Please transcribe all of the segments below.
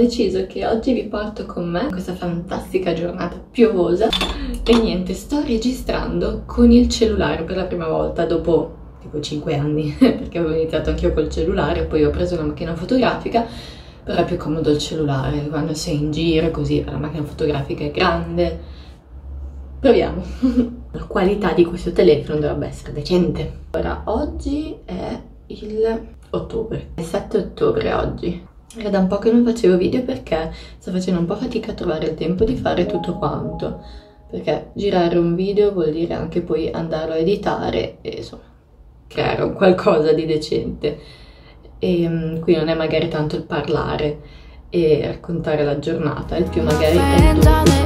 Deciso che oggi vi porto con me questa fantastica giornata piovosa e niente, sto registrando con il cellulare per la prima volta dopo tipo 5 anni perché avevo iniziato anch'io col cellulare, poi ho preso una macchina fotografica però è più comodo il cellulare quando sei in giro così, la macchina fotografica è grande. Proviamo. la qualità di questo telefono dovrebbe essere decente. Ora, oggi è il ottobre, il 7 ottobre oggi. Era da un po' che non facevo video perché sto facendo un po' fatica a trovare il tempo di fare tutto quanto. Perché girare un video vuol dire anche poi andarlo a editare e insomma creare un qualcosa di decente e um, qui non è magari tanto il parlare e raccontare la giornata, il più magari è tutto.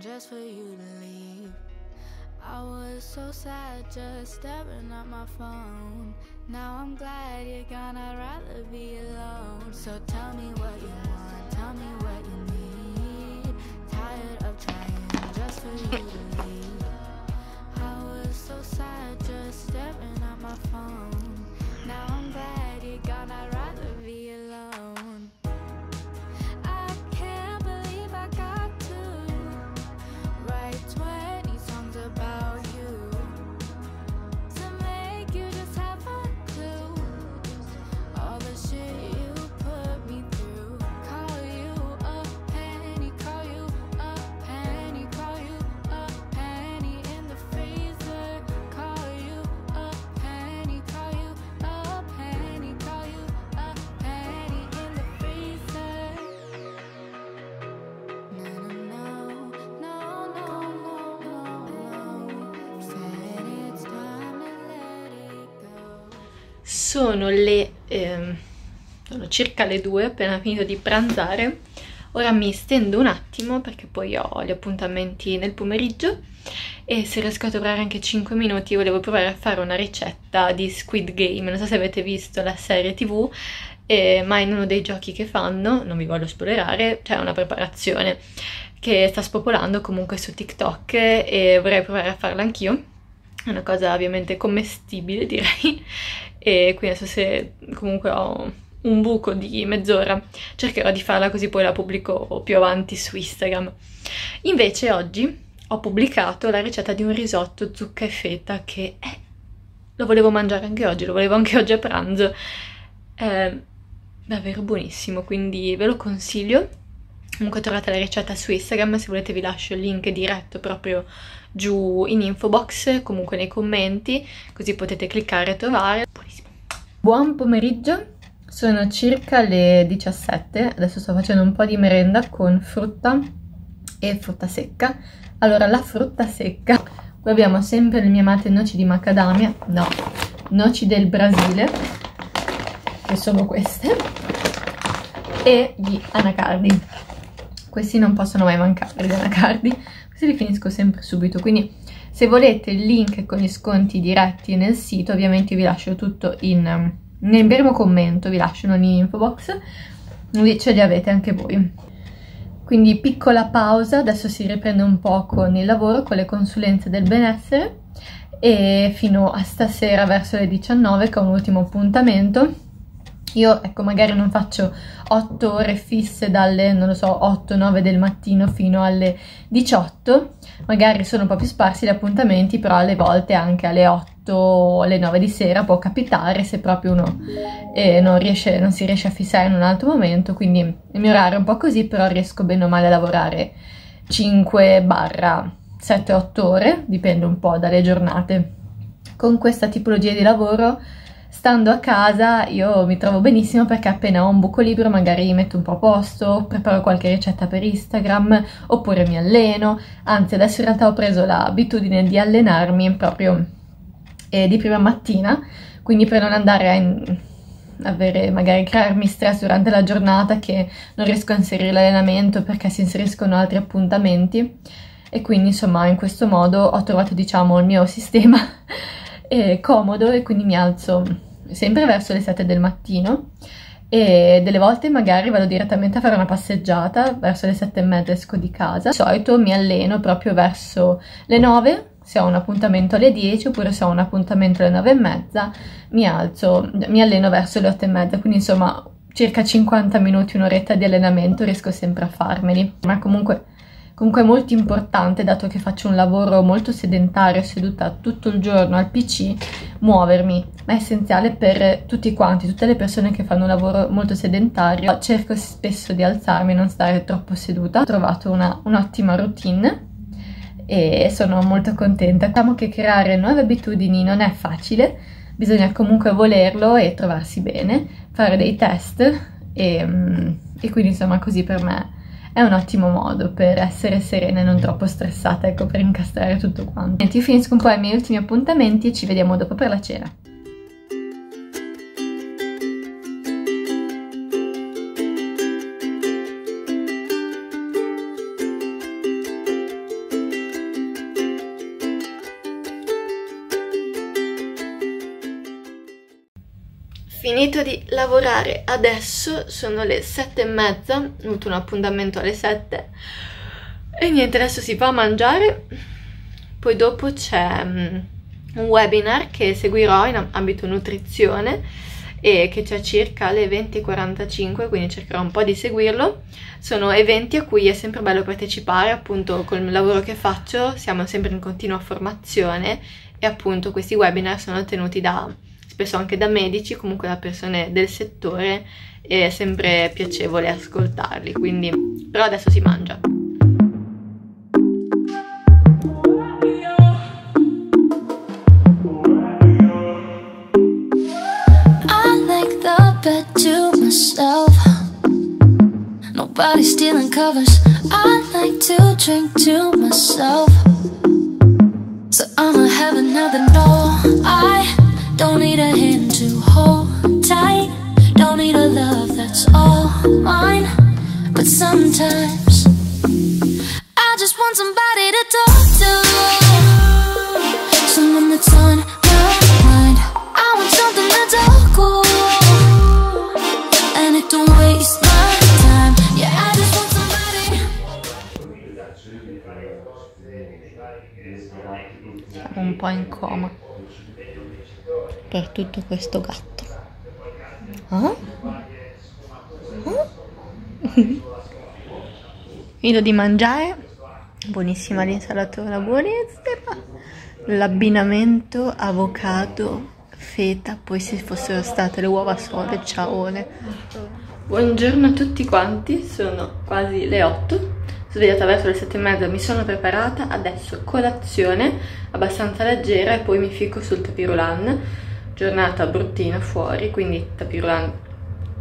Just for you to leave. I was so sad just staring at my phone. Now I'm glad you're gone, I'd rather be alone. So tell me what you want, tell me what you need. Tired of trying just for you to leave. Sono le... Eh, sono circa le due, appena finito di pranzare. Ora mi stendo un attimo perché poi ho gli appuntamenti nel pomeriggio e se riesco a trovare anche 5 minuti volevo provare a fare una ricetta di Squid Game. Non so se avete visto la serie tv, eh, ma in uno dei giochi che fanno, non vi voglio spoilerare, c'è una preparazione che sta spopolando comunque su TikTok e vorrei provare a farla anch'io. È una cosa ovviamente commestibile direi e quindi adesso se comunque ho un buco di mezz'ora cercherò di farla così poi la pubblico più avanti su Instagram. Invece oggi ho pubblicato la ricetta di un risotto zucca e feta che è... lo volevo mangiare anche oggi, lo volevo anche oggi a pranzo. È davvero buonissimo, quindi ve lo consiglio. Comunque trovate la ricetta su Instagram, se volete vi lascio il link diretto proprio giù in info box, comunque nei commenti, così potete cliccare e trovare. Buon pomeriggio, sono circa le 17, adesso sto facendo un po' di merenda con frutta e frutta secca. Allora, la frutta secca, qui abbiamo sempre le mie amate noci di macadamia, no, noci del Brasile, che sono queste, e gli anacardi. Questi non possono mai mancare, gli anacardi questi li finisco sempre subito, quindi Se volete il link con gli sconti diretti nel sito, ovviamente vi lascio tutto in, nel primo commento, vi lascio in info box, così ce li avete anche voi. Quindi piccola pausa, adesso si riprende un po' con il lavoro, con le consulenze del benessere e fino a stasera verso le 19 che ho un ultimo appuntamento io, ecco, magari non faccio 8 ore fisse dalle, non lo so, 8-9 del mattino fino alle 18, magari sono un po' più sparsi gli appuntamenti, però alle volte anche alle 8 o alle 9 di sera può capitare se proprio uno eh, non, riesce, non si riesce a fissare in un altro momento, quindi il mio orario è un po' così, però riesco bene o male a lavorare 5 barra 7-8 ore, dipende un po' dalle giornate. Con questa tipologia di lavoro stando a casa io mi trovo benissimo perché appena ho un buco libero magari metto un po' a posto, preparo qualche ricetta per Instagram oppure mi alleno, anzi adesso in realtà ho preso l'abitudine di allenarmi proprio eh, di prima mattina, quindi per non andare a avere, magari crearmi stress durante la giornata che non riesco a inserire l'allenamento perché si inseriscono altri appuntamenti. E quindi insomma in questo modo ho trovato diciamo il mio sistema eh, comodo e quindi mi alzo sempre verso le 7 del mattino e delle volte magari vado direttamente a fare una passeggiata verso le 7 e mezza esco di casa. Di solito mi alleno proprio verso le 9 se ho un appuntamento alle 10 oppure se ho un appuntamento alle 9 e mezza mi alzo, mi alleno verso le 8 e mezza, quindi insomma circa 50 minuti, un'oretta di allenamento riesco sempre a farmeli. Ma comunque Comunque è molto importante, dato che faccio un lavoro molto sedentario, seduta tutto il giorno al PC, muovermi. Ma è essenziale per tutti quanti, tutte le persone che fanno un lavoro molto sedentario. Cerco spesso di alzarmi e non stare troppo seduta. Ho trovato un'ottima routine e sono molto contenta. Diciamo che creare nuove abitudini non è facile, bisogna comunque volerlo e trovarsi bene, fare dei test e, mm, e quindi insomma così per me è un ottimo modo per essere serena e non troppo stressata, ecco, per incastrare tutto quanto. Io finisco un po' i miei ultimi appuntamenti e ci vediamo dopo per la cena. Finito di lavorare adesso, sono le sette e mezza, ho avuto un appuntamento alle sette e niente, adesso si va a mangiare, poi dopo c'è mm, un webinar che seguirò in ambito nutrizione e che c'è circa alle 20.45, quindi cercherò un po' di seguirlo. Sono eventi a cui è sempre bello partecipare, appunto con il lavoro che faccio siamo sempre in continua formazione e appunto questi webinar sono tenuti da spesso anche da medici, comunque da persone del settore, è sempre piacevole ascoltarli, quindi però adesso si mangia. Nobody stealing covers. I like to drink to myself. So I'ma have another no. I Don't need a hand to hold tight Don't need a love that's all mine But sometimes I just want somebody to talk to Someone that's on my mind I want something that's all cool And it don't waste my time Yeah, I just want somebody Un po' in coma per tutto questo gatto. Ah? Ah? Finito di mangiare, buonissima l'insalatura, buonissima. L'abbinamento avocado, feta, poi se fossero state le uova sode, ciaone. Buongiorno a tutti quanti, sono quasi le 8 svegliata verso le sette e mezza, mi sono preparata, adesso colazione abbastanza leggera e poi mi fico sul tapirulan giornata bruttina fuori, quindi tapirulan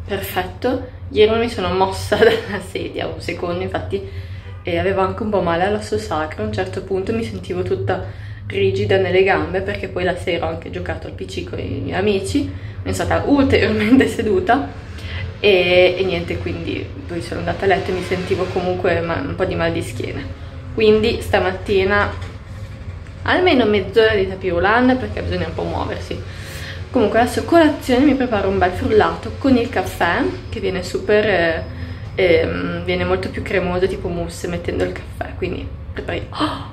perfetto. Ieri non mi sono mossa dalla sedia un secondo, infatti e avevo anche un po' male all'osso sacro, a un certo punto mi sentivo tutta rigida nelle gambe perché poi la sera ho anche giocato al PC con i miei amici, sono stata ulteriormente seduta e, e niente, quindi poi sono andata a letto e mi sentivo comunque un po' di mal di schiena. Quindi stamattina almeno mezz'ora di tapirulan perché bisogna un po' muoversi comunque adesso colazione mi preparo un bel frullato con il caffè che viene super eh, eh, viene molto più cremoso tipo mousse mettendo il caffè quindi prepariamo oh!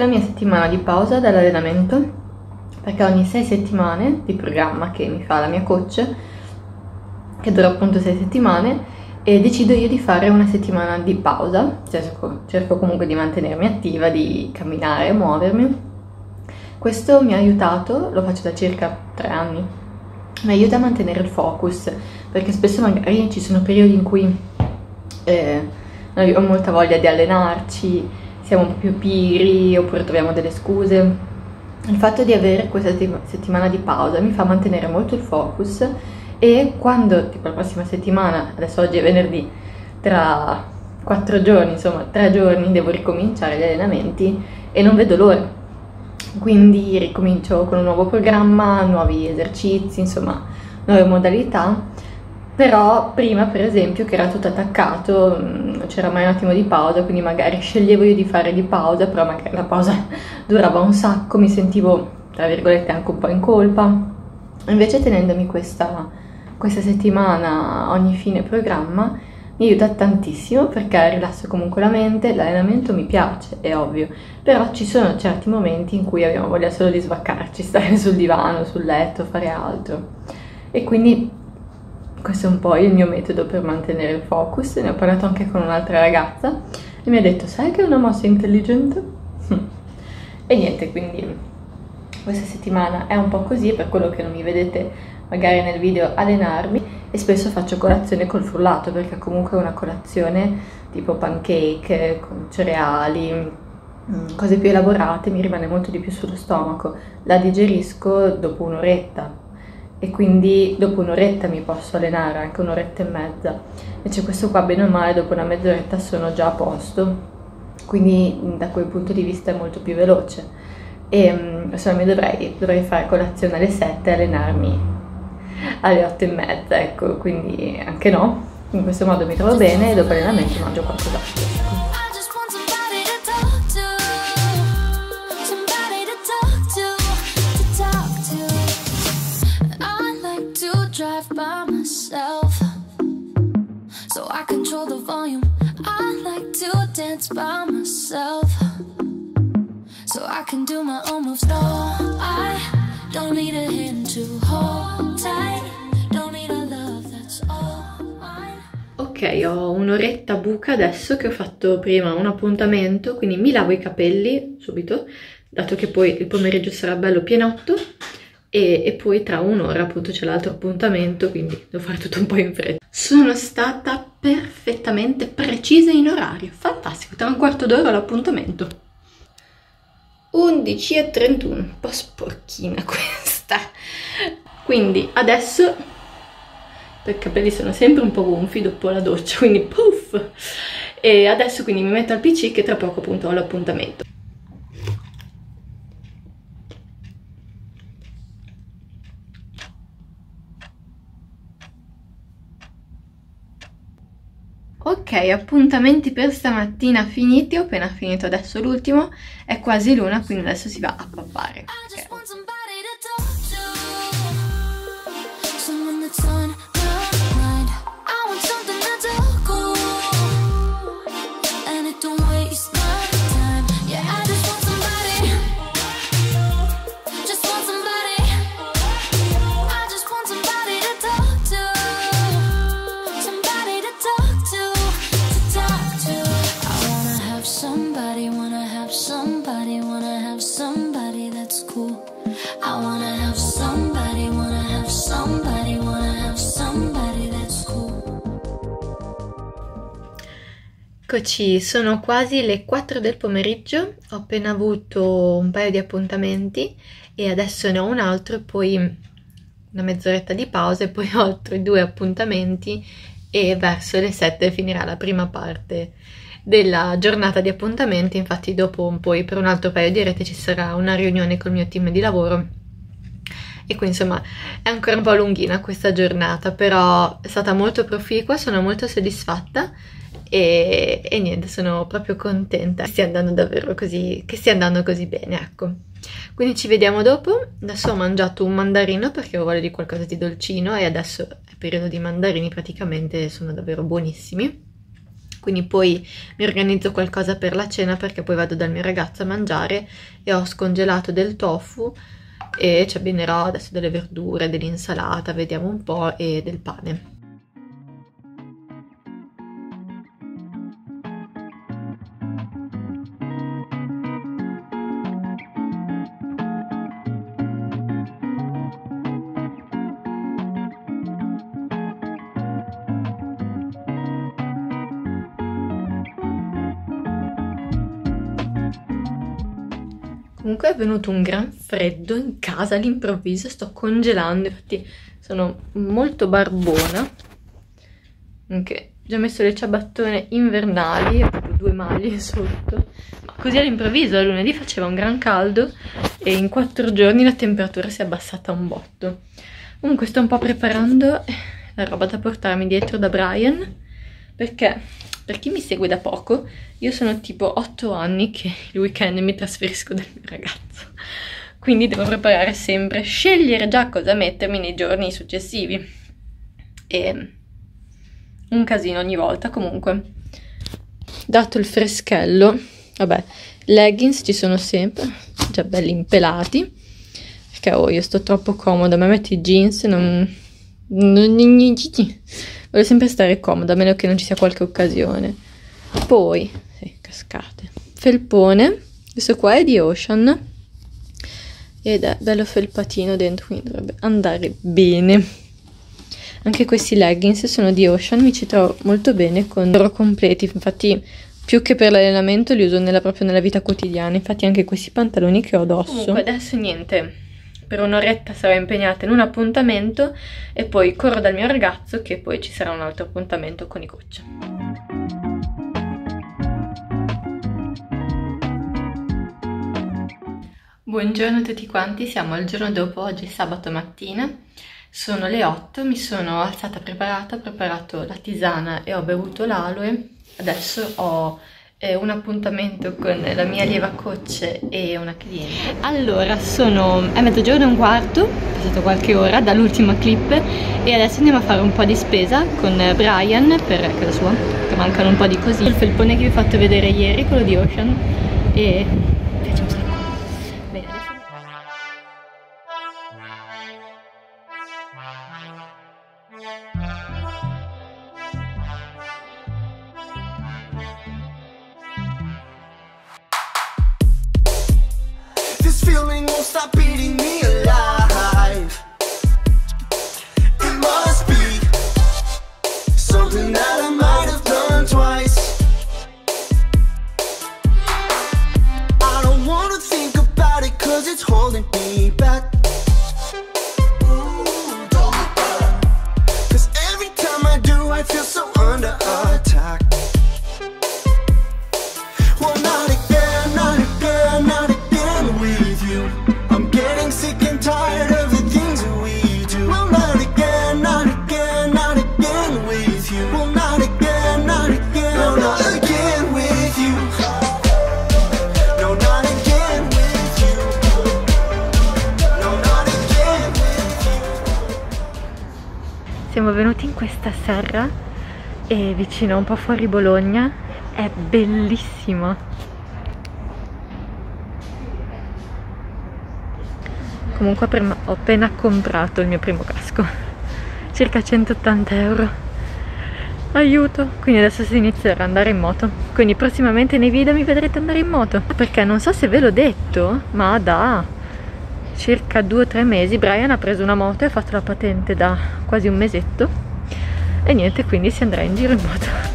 La mia settimana di pausa dall'allenamento perché ogni 6 settimane di programma che mi fa la mia coach che dura appunto 6 settimane e decido io di fare una settimana di pausa cerco, cerco comunque di mantenermi attiva di camminare, muovermi questo mi ha aiutato, lo faccio da circa 3 anni mi aiuta a mantenere il focus perché spesso magari ci sono periodi in cui eh, ho molta voglia di allenarci siamo un po' più pigri oppure troviamo delle scuse. Il fatto di avere questa settimana di pausa mi fa mantenere molto il focus e quando, tipo la prossima settimana, adesso oggi è venerdì, tra quattro giorni, insomma tre giorni devo ricominciare gli allenamenti e non vedo l'ora. Quindi ricomincio con un nuovo programma, nuovi esercizi, insomma nuove modalità però prima per esempio che era tutto attaccato mm, non c'era mai un attimo di pausa quindi magari sceglievo io di fare di pausa però magari la pausa durava un sacco mi sentivo tra virgolette anche un po' in colpa invece tenendomi questa, questa settimana ogni fine programma mi aiuta tantissimo perché rilasso comunque la mente, l'allenamento mi piace, è ovvio, però ci sono certi momenti in cui abbiamo voglia solo di svaccarci, stare sul divano, sul letto, fare altro. E quindi questo è un po' il mio metodo per mantenere il focus, ne ho parlato anche con un'altra ragazza e mi ha detto sai che è una mossa intelligente? e niente, quindi questa settimana è un po' così, per quello che non mi vedete magari nel video allenarmi e spesso faccio colazione col frullato perché comunque è una colazione tipo pancake con cereali, mm, cose più elaborate, mi rimane molto di più sullo stomaco, la digerisco dopo un'oretta e quindi dopo un'oretta mi posso allenare, anche un'oretta e mezza. Invece questo qua bene o male dopo una mezz'oretta sono già a posto, quindi da quel punto di vista è molto più veloce. E mm, insomma mi dovrei, dovrei fare colazione alle 7 e allenarmi alle 8 e mezza, ecco, quindi anche no. In questo modo mi trovo bene e dopo allenamento mangio qualcos'altro. dance by myself So I can do my own moves No, I don't need a hand to hold Don't need a love that's all mine. Ok, ho un'oretta buca adesso che ho fatto prima un appuntamento Quindi mi lavo i capelli subito Dato che poi il pomeriggio sarà bello pienotto e, e, poi tra un'ora appunto c'è l'altro appuntamento quindi devo fare tutto un po' in fretta. Sono stata perfettamente precisa in orario. Fantastico tra un quarto d'ora l'appuntamento 11.31 un po' sporchina questa. Quindi adesso i capelli sono sempre un po' gonfi dopo la doccia quindi puff! E adesso quindi mi metto al pc che tra poco appunto ho l'appuntamento Ok, appuntamenti per stamattina finiti, ho appena finito adesso l'ultimo, è quasi l'una, quindi adesso si va a pappare. Okay. Eccoci, sono quasi le 4 del pomeriggio, ho appena avuto un paio di appuntamenti e adesso ne ho un altro poi una mezz'oretta di pausa e poi ho altri due appuntamenti e verso le 7 finirà la prima parte della giornata di appuntamenti, infatti dopo poi per un altro paio di rete ci sarà una riunione col mio team di lavoro. E qui insomma è ancora un po' lunghina questa giornata, però è stata molto proficua, sono molto soddisfatta e, e niente, sono proprio contenta che stia andando davvero così, che stia andando così bene, ecco. Quindi ci vediamo dopo, adesso ho mangiato un mandarino perché ho voglia di qualcosa di dolcino e adesso è periodo di mandarini praticamente, sono davvero buonissimi quindi poi mi organizzo qualcosa per la cena perché poi vado dal mio ragazzo a mangiare e ho scongelato del tofu e ci abbinerò adesso delle verdure, dell'insalata, vediamo un po' e del pane. È venuto un gran freddo in casa all'improvviso, sto congelando, infatti sono molto barbona. Anche già messo le ciabattone invernali, ho proprio due maglie sotto. Ma così all'improvviso, a lunedì faceva un gran caldo e in quattro giorni la temperatura si è abbassata un botto. Comunque sto un po' preparando la roba da portarmi dietro da Brian, perché per chi mi segue da poco, io sono tipo 8 anni che il weekend mi trasferisco dal mio ragazzo. Quindi devo preparare sempre, scegliere già cosa mettermi nei giorni successivi. E un casino ogni volta comunque. Dato il freschello, vabbè, leggings ci sono sempre, già belli impelati. Perché oh, io sto troppo comoda, a me metti jeans, non... non Voglio sempre stare comoda, a meno che non ci sia qualche occasione. Poi, sì, cascate. Felpone, questo qua è di Ocean. Ed è bello felpatino dentro, quindi dovrebbe andare bene. Anche questi leggings sono di Ocean, mi ci trovo molto bene con loro completi, infatti più che per l'allenamento li uso nella, proprio nella vita quotidiana, infatti anche questi pantaloni che ho addosso. Comunque adesso niente, per un'oretta sarò impegnata in un appuntamento e poi corro dal mio ragazzo che poi ci sarà un altro appuntamento con i coach. Buongiorno a tutti quanti, siamo il giorno dopo, oggi è sabato mattina, sono le 8, mi sono alzata preparata, ho preparato la tisana e ho bevuto l'aloe, adesso ho un appuntamento con la mia lieva coach e una cliente. Allora, sono è mezzogiorno e un quarto, è passato qualche ora dall'ultima clip e adesso andiamo a fare un po' di spesa con Brian per casa sua, che mancano un po' di così. Il felpone che vi ho fatto vedere ieri, quello di Ocean, e piace un sacco. feeling won't stop beating. Siamo venuti in questa serra e vicino un po' fuori Bologna. È bellissimo. Comunque ho appena comprato il mio primo casco. Circa 180 euro. Aiuto. Quindi adesso si inizierà ad andare in moto. Quindi prossimamente nei video mi vedrete andare in moto. Perché non so se ve l'ho detto ma da circa due o tre mesi Brian ha preso una moto e ha fatto la patente da quasi un mesetto. E niente quindi si andrà in giro in moto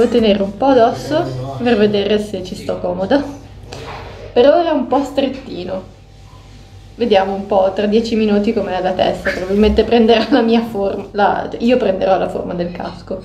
devo tenere un po' addosso per vedere se ci sto comoda. Per ora è un po' strettino. Vediamo un po' tra 10 minuti com'è la testa, probabilmente prenderà la mia forma, la, io prenderò la forma del casco.